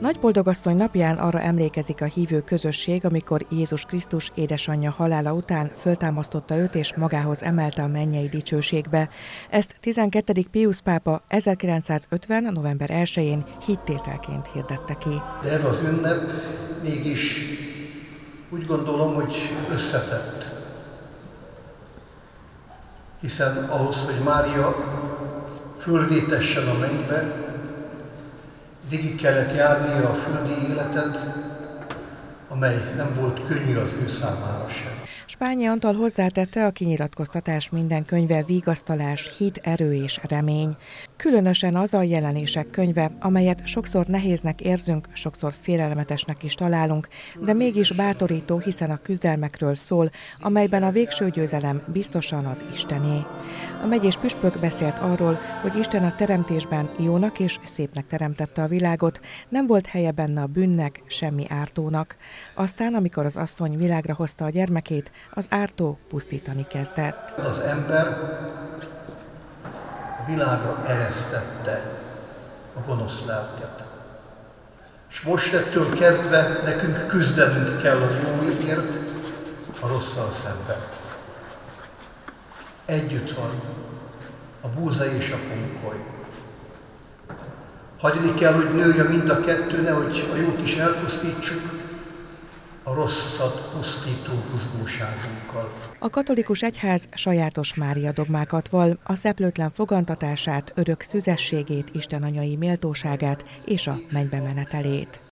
Nagy boldogasszony napján arra emlékezik a hívő közösség, amikor Jézus Krisztus édesanyja halála után föltámasztotta őt és magához emelte a mennyei dicsőségbe. Ezt 12. Pius pápa 1950. november 1-én hittételként hirdette ki. De ez az ünnep mégis úgy gondolom, hogy összetett. Hiszen ahhoz, hogy Mária fölvétessen a mennybe, végig kellett járnia a földi életet, amely nem volt könnyű az ő számára sem. Spányi Antal hozzátette a kinyilatkoztatás minden könyve vigasztalás, hit, erő és remény. Különösen az a jelenések könyve, amelyet sokszor nehéznek érzünk, sokszor félelmetesnek is találunk, de mégis bátorító, hiszen a küzdelmekről szól, amelyben a végső győzelem biztosan az Istené. A megyés püspök beszélt arról, hogy Isten a teremtésben jónak és szépnek teremtette a világot, nem volt helye benne a bűnnek, semmi ártónak. Aztán, amikor az asszony világra hozta a gyermekét, az ártó pusztítani kezdett. Az ember a világra eresztette a gonosz lelket. És most ettől kezdve nekünk küzdenünk kell a jóért, a rosszal szemben. Együtt van a búza és a konkoly. Hagyni kell, hogy nője mind a kettő, nehogy a jót is elpusztítsuk, a rosszat pusztító buzgóságunkkal. A katolikus egyház sajátos Mária dogmákat val, a szeplőtlen fogantatását, örök szüzességét, Isten anyai méltóságát és a mennybe menetelét.